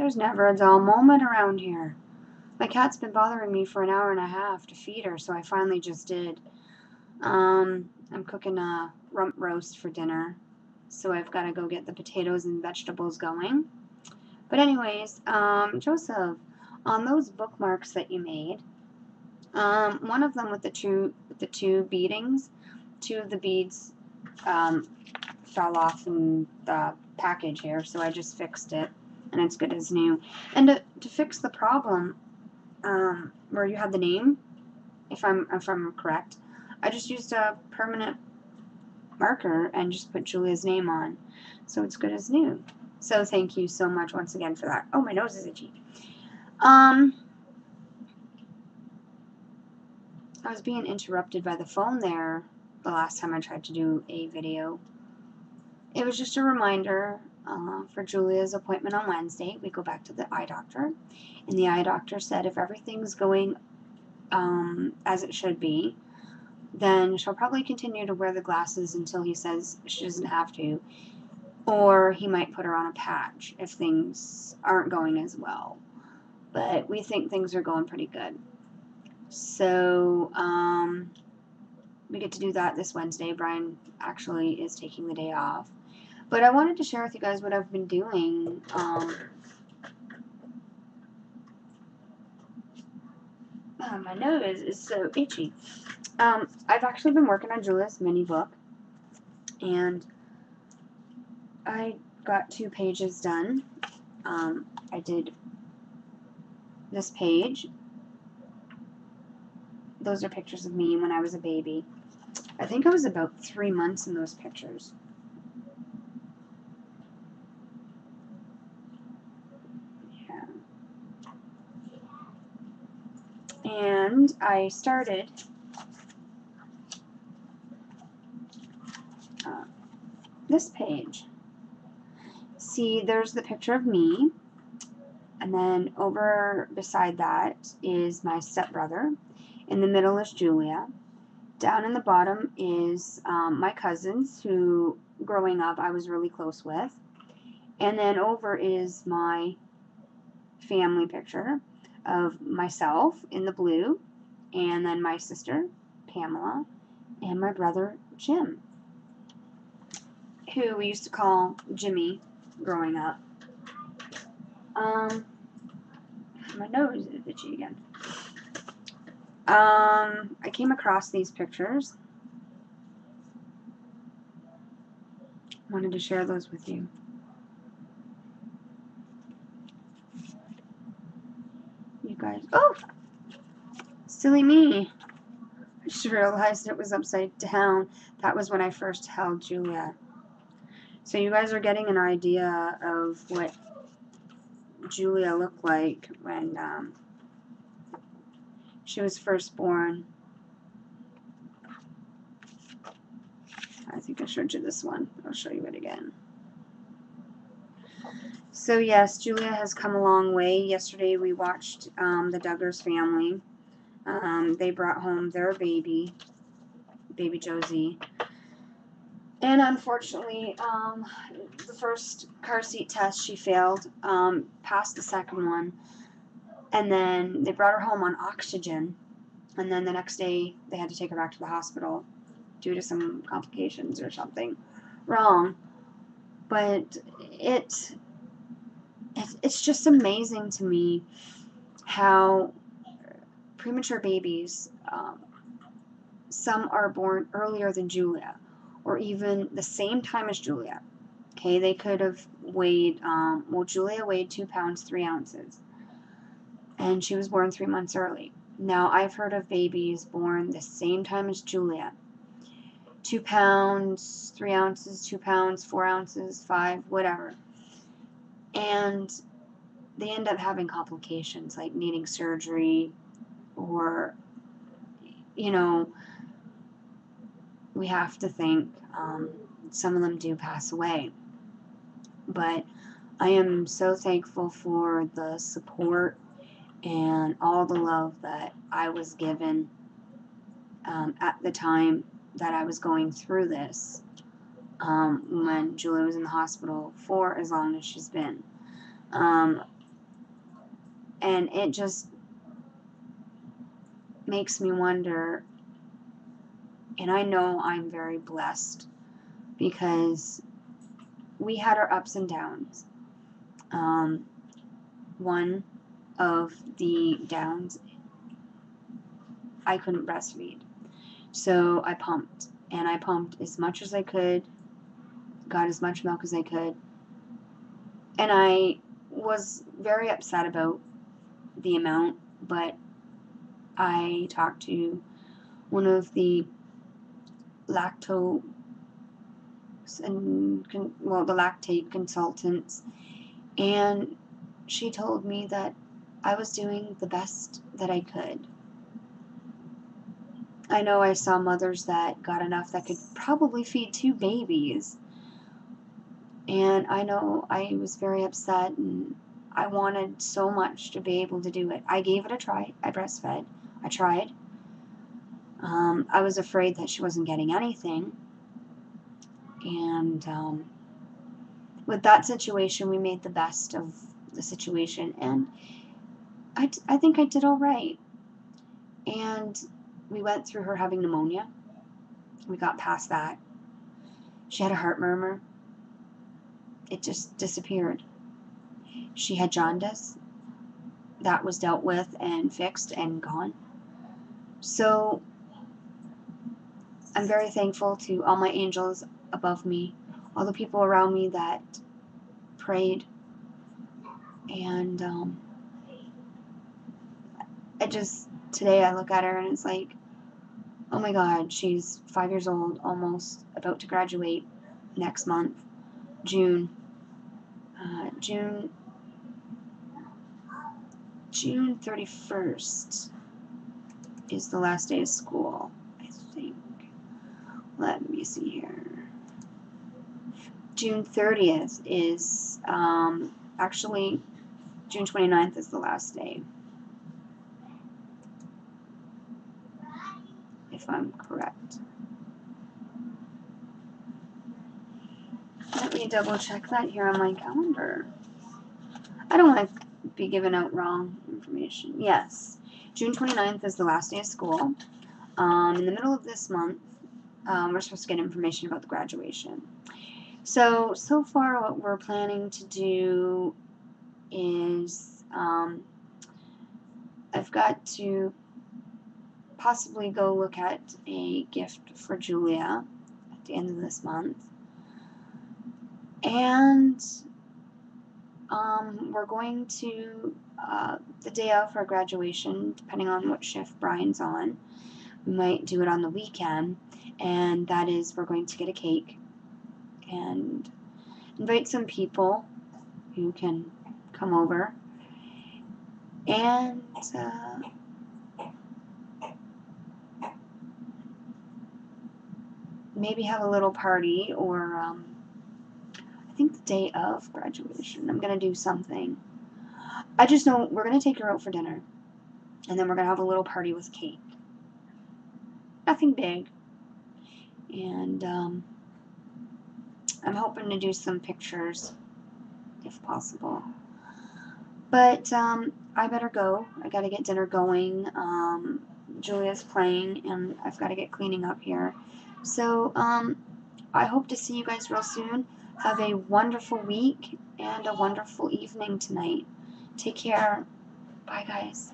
There's never a dull moment around here. My cat's been bothering me for an hour and a half to feed her, so I finally just did. Um, I'm cooking a rump roast for dinner, so I've got to go get the potatoes and vegetables going. But anyways, um, Joseph, on those bookmarks that you made, um, one of them with the two with the two beadings, two of the beads um, fell off in the package here, so I just fixed it, and it's good as new. And to, to fix the problem, um, where you had the name, if I'm if I'm correct, I just used a permanent marker and just put Julia's name on, so it's good as new. So thank you so much once again for that. Oh, my nose is itchy. Um, I was being interrupted by the phone there the last time I tried to do a video. It was just a reminder uh, for Julia's appointment on Wednesday. We go back to the eye doctor, and the eye doctor said if everything's going um, as it should be, then she'll probably continue to wear the glasses until he says she doesn't have to, or he might put her on a patch if things aren't going as well. But we think things are going pretty good. So, um, we get to do that this Wednesday. Brian actually is taking the day off. But I wanted to share with you guys what I've been doing. Um, my nose is so itchy. Um, I've actually been working on Julia's mini book. And I got two pages done. Um, I did this page. Those are pictures of me when I was a baby. I think I was about three months in those pictures. And I started uh, this page. See, there's the picture of me. And then over beside that is my stepbrother. In the middle is Julia. Down in the bottom is um, my cousins who growing up I was really close with. And then over is my family picture of myself in the blue and then my sister Pamela and my brother Jim who we used to call Jimmy growing up. Um, my nose is itchy again. Um, I came across these pictures. Wanted to share those with you. Guys. Oh! Silly me. I just realized it was upside down. That was when I first held Julia. So you guys are getting an idea of what Julia looked like when um, she was first born. I think I showed you this one. I'll show you it again. So yes, Julia has come a long way. Yesterday we watched um, the Duggars family. Um, they brought home their baby, baby Josie. And unfortunately, um, the first car seat test she failed, um, passed the second one and then they brought her home on oxygen and then the next day they had to take her back to the hospital due to some complications or something wrong but it, it it's just amazing to me how premature babies um, some are born earlier than Julia or even the same time as Julia okay they could have weighed um, well Julia weighed two pounds three ounces and she was born three months early. Now, I've heard of babies born the same time as Julia. Two pounds, three ounces, two pounds, four ounces, five, whatever. And they end up having complications like needing surgery or, you know, we have to think um, some of them do pass away. But I am so thankful for the support and all the love that I was given um, at the time that I was going through this um, when Julie was in the hospital for as long as she's been. Um, and it just makes me wonder and I know I'm very blessed because we had our ups and downs. Um, one of the downs, I couldn't breastfeed. So I pumped, and I pumped as much as I could, got as much milk as I could, and I was very upset about the amount, but I talked to one of the lacto and well the lactate consultants and she told me that I was doing the best that I could. I know I saw mothers that got enough that could probably feed two babies. And I know I was very upset and I wanted so much to be able to do it. I gave it a try. I breastfed. I tried. Um, I was afraid that she wasn't getting anything. And um, with that situation, we made the best of the situation. And I, I think I did all right. And we went through her having pneumonia. We got past that. She had a heart murmur. It just disappeared. She had jaundice. That was dealt with and fixed and gone. So I'm very thankful to all my angels above me, all the people around me that prayed, and um, I just today I look at her and it's like, oh my God, she's five years old, almost about to graduate next month, June, uh, June, June 31st is the last day of school, I think. Let me see here. June 30th is um, actually June 29th is the last day. Correct. Let me double check that here on my calendar. I don't want to be giving out wrong information. Yes. June 29th is the last day of school. Um, in the middle of this month, um, we're supposed to get information about the graduation. So, so far what we're planning to do is um, I've got to possibly go look at a gift for Julia at the end of this month. And um, we're going to, uh, the day of our graduation, depending on what shift Brian's on, we might do it on the weekend, and that is we're going to get a cake and invite some people who can come over and uh, maybe have a little party or um, I think the day of graduation, I'm going to do something. I just know we're going to take her out for dinner. And then we're going to have a little party with cake. Nothing big. And um, I'm hoping to do some pictures, if possible. But um, I better go. I got to get dinner going. Um, Julia's playing, and I've got to get cleaning up here. So um, I hope to see you guys real soon. Have a wonderful week and a wonderful evening tonight. Take care. Bye, guys.